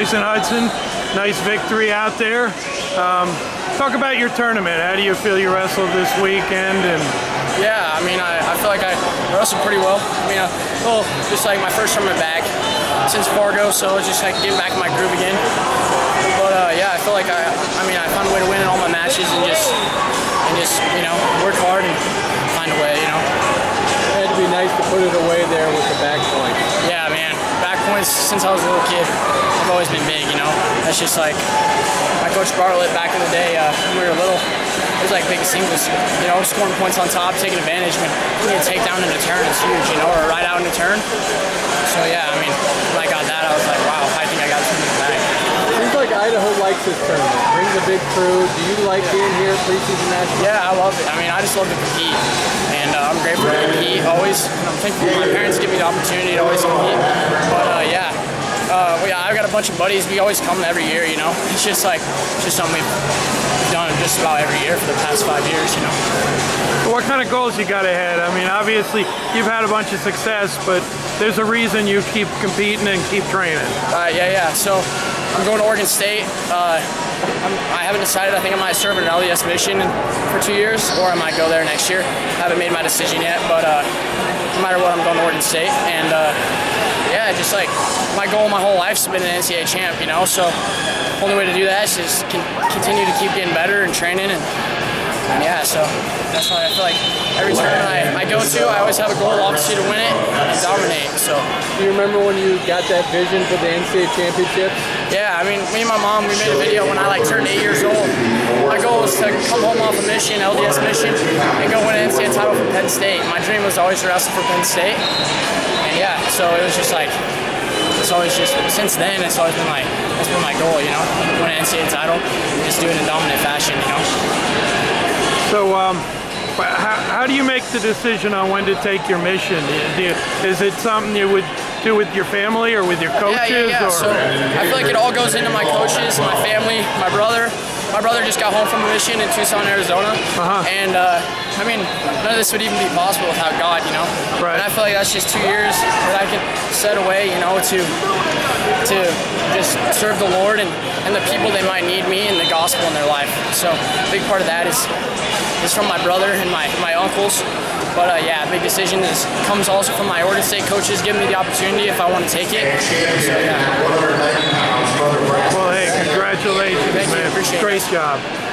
Tyson Hudson. Nice victory out there. Um, talk about your tournament. How do you feel you wrestled this weekend? And yeah, I mean, I, I feel like I wrestled pretty well. I mean, uh, well, just like my first tournament back since Fargo, so it's just like getting back in my groove again. But uh, yeah, I feel like I, I mean, I found a way to win in all my matches and just, and just, you know, work hard and find a way, you know. It had to be nice to put it away there with the back point. Yeah, man. Points since I was a little kid, I've always been big, you know. That's just like my coach Bartlett back in the day uh, when we were little. It was like big singles, you know, scoring points on top, taking advantage. When you get a takedown in a turn, it's huge, you know, or ride out in a turn. So yeah, I mean, when I got that, I was like, wow, I think I got something back. Seems like Idaho likes this tournament. Brings a big crew. Do you like being here preseason national? Yeah, I love it. I mean, I just love to compete, and uh, I'm grateful to compete always. I'm thankful my parents give me the opportunity to always compete. Bunch of buddies. We always come every year. You know, it's just like it's just something we've done just about every year for the past five years. You know. what kind of goals you got ahead? I mean, obviously you've had a bunch of success, but there's a reason you keep competing and keep training. Uh, yeah, yeah. So I'm going to Oregon State. Uh, I'm, I have not decided. I think I might serve in an LDS mission for two years, or I might go there next year. I haven't made my decision yet, but uh, no matter what, I'm going to Oregon State. And uh, yeah, just like my goal my whole life's been an NCAA champ, you know. So only way to do that is just continue to keep getting better and training and and yeah, so that's why I feel like every tournament I, I go to, I always have a goal, obviously, to win it and dominate. So. Do you remember when you got that vision for the NCAA championship? Yeah, I mean, me and my mom, we made a video when I like turned eight years old. My goal was to come home off a mission, LDS mission, and go win an NCAA title for Penn State. My dream was always to wrestle for Penn State. So it was just like, it's always just, since then, it's always been like, that's been my goal, you know, win an NCAA title, just do it in dominant fashion, you know. So, um, how, how, do you make the decision on when to take your mission? You, is it something you would do with your family or with your coaches? Yeah, yeah, yeah. So I feel like it all goes into my coaches, my family, my brother. My brother just got home from a mission in Tucson, Arizona, uh-huh. and uh, I mean, none of this would even be possible without God, you know. Right. And I feel like that's just two years that I can set away, you know, to to just serve the Lord and, and the people they might need me and the gospel in their life. So a big part of that is is from my brother and my, my uncles. But uh, yeah, big decision is, comes also from my Oregon State coaches giving me the opportunity if I want to take it. So yeah. It. job.